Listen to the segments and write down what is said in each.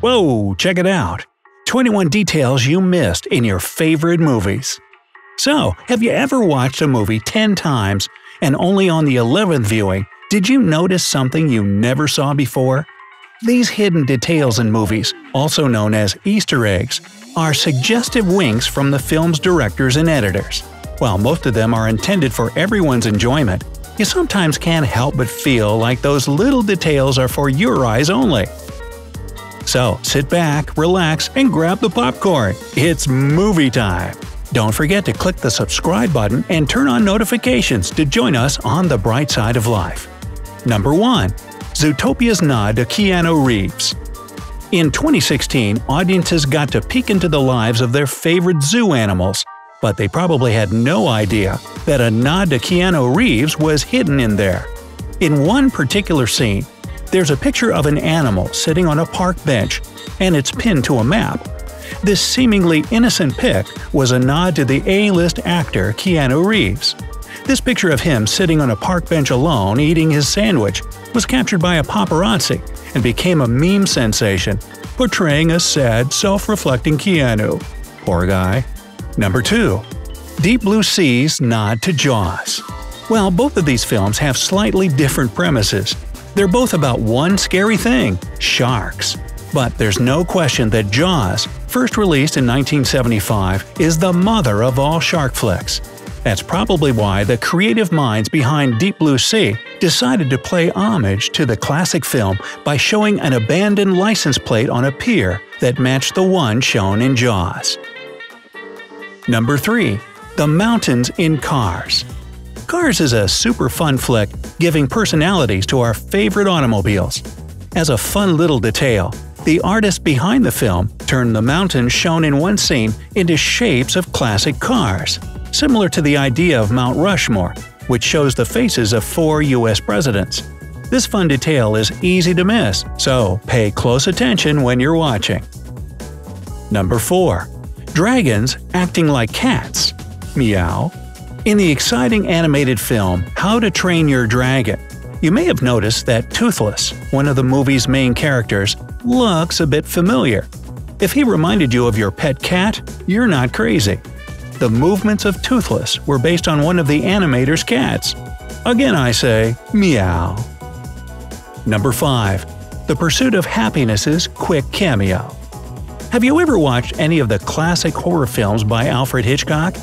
Whoa, check it out! 21 details you missed in your favorite movies. So, have you ever watched a movie 10 times and only on the 11th viewing did you notice something you never saw before? These hidden details in movies, also known as Easter eggs, are suggestive winks from the film's directors and editors. While most of them are intended for everyone's enjoyment, you sometimes can't help but feel like those little details are for your eyes only. So sit back, relax, and grab the popcorn. It's movie time! Don't forget to click the subscribe button and turn on notifications to join us on the bright side of life. Number 1. Zootopia's nod to Keanu Reeves. In 2016, audiences got to peek into the lives of their favorite zoo animals, but they probably had no idea that a nod to Keanu Reeves was hidden in there. In one particular scene, there's a picture of an animal sitting on a park bench, and it's pinned to a map. This seemingly innocent pic was a nod to the A-list actor Keanu Reeves. This picture of him sitting on a park bench alone eating his sandwich was captured by a paparazzi and became a meme sensation, portraying a sad, self-reflecting Keanu. Poor guy. Number 2. Deep Blue Sea's nod to Jaws. Well, both of these films have slightly different premises, they're both about one scary thing – sharks. But there's no question that Jaws, first released in 1975, is the mother of all shark flicks. That's probably why the creative minds behind Deep Blue Sea decided to play homage to the classic film by showing an abandoned license plate on a pier that matched the one shown in Jaws. Number 3. The Mountains in Cars Cars is a super fun flick, giving personalities to our favorite automobiles. As a fun little detail, the artist behind the film turned the mountains shown in one scene into shapes of classic cars, similar to the idea of Mount Rushmore, which shows the faces of four US presidents. This fun detail is easy to miss, so pay close attention when you're watching. Number 4. Dragons acting like cats. Meow. In the exciting animated film How to Train Your Dragon, you may have noticed that Toothless, one of the movie's main characters, looks a bit familiar. If he reminded you of your pet cat, you're not crazy. The movements of Toothless were based on one of the animator's cats. Again I say, meow. Number 5. The Pursuit of Happyness's quick cameo. Have you ever watched any of the classic horror films by Alfred Hitchcock?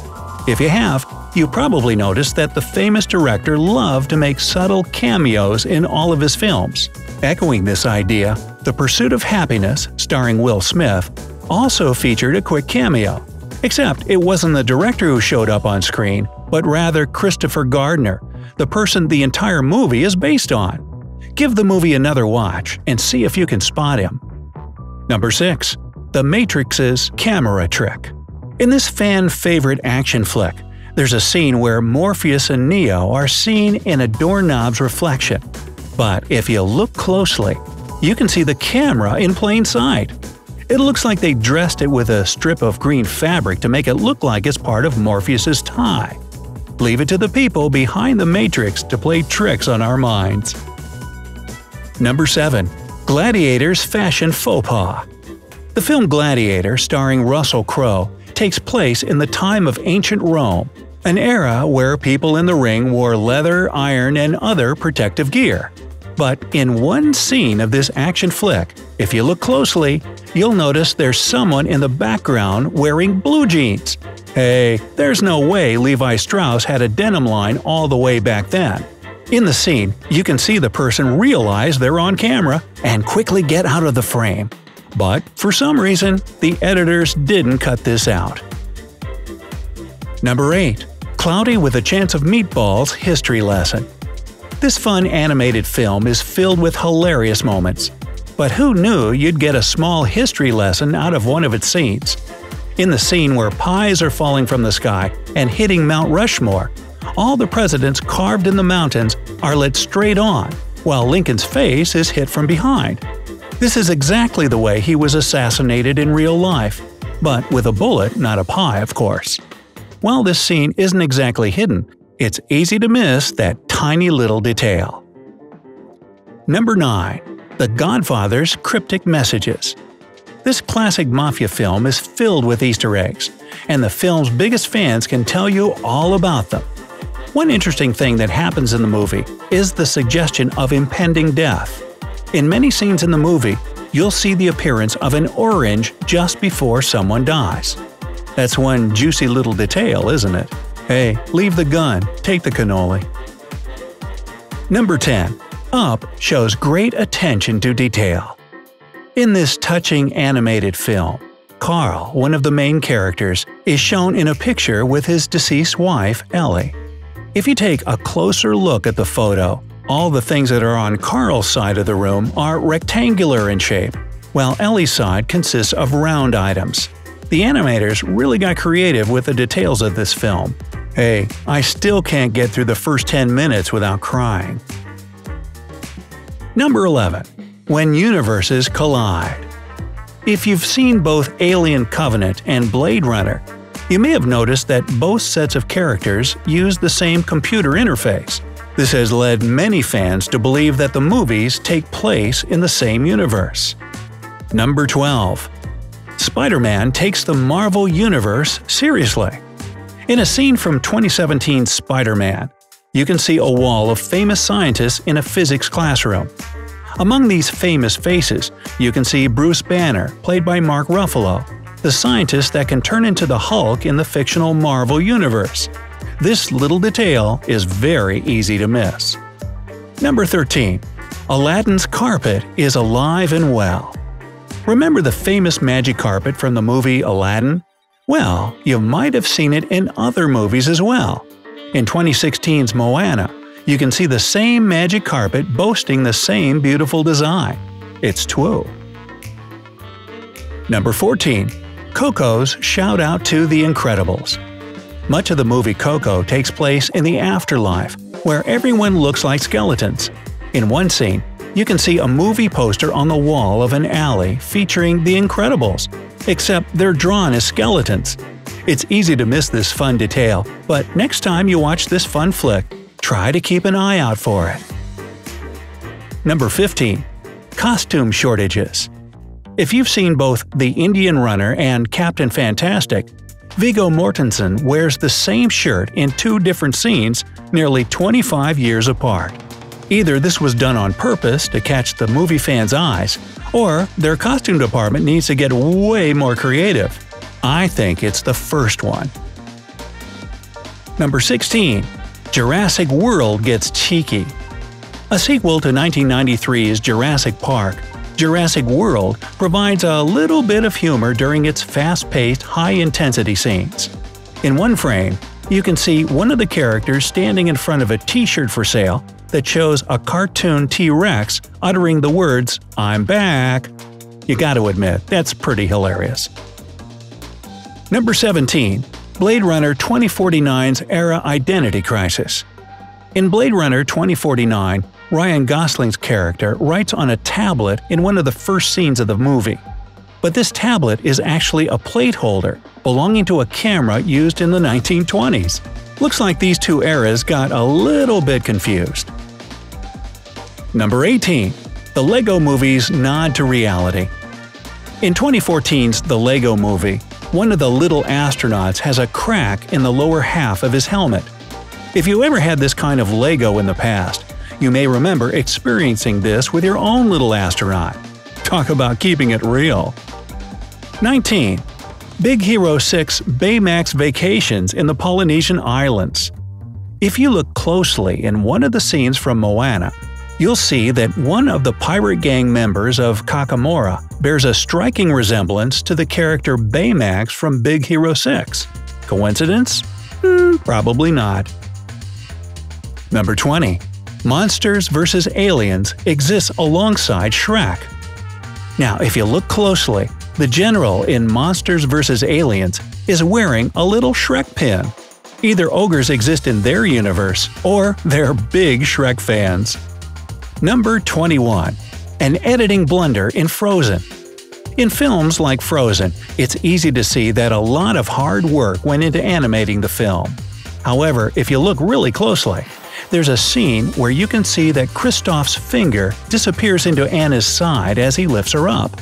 If you have, you probably noticed that the famous director loved to make subtle cameos in all of his films. Echoing this idea, The Pursuit of Happyness, starring Will Smith, also featured a quick cameo. Except it wasn't the director who showed up on screen, but rather Christopher Gardner, the person the entire movie is based on. Give the movie another watch and see if you can spot him. Number 6. The Matrix's Camera Trick In this fan-favorite action flick, there's a scene where Morpheus and Neo are seen in a doorknob's reflection. But if you look closely, you can see the camera in plain sight. It looks like they dressed it with a strip of green fabric to make it look like it's part of Morpheus's tie. Leave it to the people behind the Matrix to play tricks on our minds. Number 7. Gladiator's Fashion Faux Pas The film Gladiator, starring Russell Crowe, takes place in the time of ancient Rome an era where people in the ring wore leather, iron, and other protective gear. But in one scene of this action flick, if you look closely, you'll notice there's someone in the background wearing blue jeans. Hey, there's no way Levi Strauss had a denim line all the way back then. In the scene, you can see the person realize they're on camera and quickly get out of the frame. But for some reason, the editors didn't cut this out. Number 8. Cloudy with a Chance of Meatballs history lesson. This fun animated film is filled with hilarious moments. But who knew you'd get a small history lesson out of one of its scenes? In the scene where pies are falling from the sky and hitting Mount Rushmore, all the presidents carved in the mountains are lit straight on, while Lincoln's face is hit from behind. This is exactly the way he was assassinated in real life, but with a bullet, not a pie, of course. While this scene isn't exactly hidden, it's easy to miss that tiny little detail. Number 9. The Godfather's Cryptic Messages This classic mafia film is filled with Easter eggs, and the film's biggest fans can tell you all about them. One interesting thing that happens in the movie is the suggestion of impending death. In many scenes in the movie, you'll see the appearance of an orange just before someone dies. That's one juicy little detail, isn't it? Hey, leave the gun, take the cannoli. Number 10. Up shows great attention to detail. In this touching animated film, Carl, one of the main characters, is shown in a picture with his deceased wife, Ellie. If you take a closer look at the photo, all the things that are on Carl's side of the room are rectangular in shape, while Ellie's side consists of round items. The animators really got creative with the details of this film. Hey, I still can't get through the first 10 minutes without crying. Number 11 when universes collide. If you've seen both Alien Covenant and Blade Runner, you may have noticed that both sets of characters use the same computer interface. This has led many fans to believe that the movies take place in the same universe. Number 12. Spider-Man takes the Marvel Universe seriously. In a scene from 2017's Spider-Man, you can see a wall of famous scientists in a physics classroom. Among these famous faces, you can see Bruce Banner, played by Mark Ruffalo, the scientist that can turn into the Hulk in the fictional Marvel Universe. This little detail is very easy to miss. Number 13. Aladdin's carpet is alive and well. Remember the famous magic carpet from the movie Aladdin? Well, you might have seen it in other movies as well. In 2016's Moana, you can see the same magic carpet boasting the same beautiful design. It's Two. Number 14. Coco's shout out to The Incredibles. Much of the movie Coco takes place in the afterlife, where everyone looks like skeletons. In one scene, you can see a movie poster on the wall of an alley featuring The Incredibles, except they're drawn as skeletons. It's easy to miss this fun detail, but next time you watch this fun flick, try to keep an eye out for it. Number 15. Costume shortages. If you've seen both The Indian Runner and Captain Fantastic, Viggo Mortensen wears the same shirt in two different scenes nearly 25 years apart. Either this was done on purpose to catch the movie fans' eyes, or their costume department needs to get way more creative. I think it's the first one. Number 16. Jurassic World gets cheeky. A sequel to 1993's Jurassic Park, Jurassic World provides a little bit of humor during its fast-paced, high-intensity scenes. In one frame, you can see one of the characters standing in front of a t-shirt for sale that shows a cartoon T-Rex uttering the words, I'm back. You gotta admit, that's pretty hilarious. Number 17. Blade Runner 2049's Era Identity Crisis. In Blade Runner 2049, Ryan Gosling's character writes on a tablet in one of the first scenes of the movie. But this tablet is actually a plate holder belonging to a camera used in the 1920s. Looks like these two eras got a little bit confused. Number 18. The LEGO Movie's Nod to Reality In 2014's The LEGO Movie, one of the little astronauts has a crack in the lower half of his helmet. If you ever had this kind of Lego in the past, you may remember experiencing this with your own little astronaut. Talk about keeping it real. 19. Big Hero 6 Baymax Vacations in the Polynesian Islands. If you look closely in one of the scenes from Moana, you'll see that one of the pirate gang members of Kakamora bears a striking resemblance to the character Baymax from Big Hero 6. Coincidence? Hmm, probably not. Number 20. Monsters vs. Aliens exists alongside Shrek. Now, if you look closely, the general in Monsters vs. Aliens is wearing a little Shrek pin. Either ogres exist in their universe, or they're big Shrek fans. Number 21. An editing blunder in Frozen. In films like Frozen, it's easy to see that a lot of hard work went into animating the film. However, if you look really closely, there's a scene where you can see that Kristoff's finger disappears into Anna's side as he lifts her up.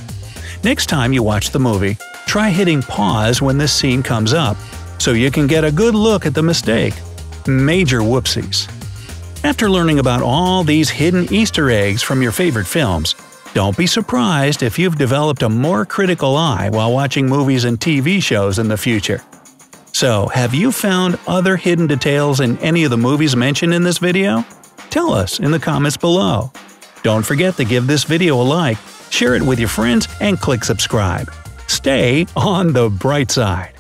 Next time you watch the movie, try hitting pause when this scene comes up, so you can get a good look at the mistake. Major whoopsies. After learning about all these hidden Easter eggs from your favorite films, don't be surprised if you've developed a more critical eye while watching movies and TV shows in the future. So, have you found other hidden details in any of the movies mentioned in this video? Tell us in the comments below. Don't forget to give this video a like, share it with your friends, and click subscribe. Stay on the bright side.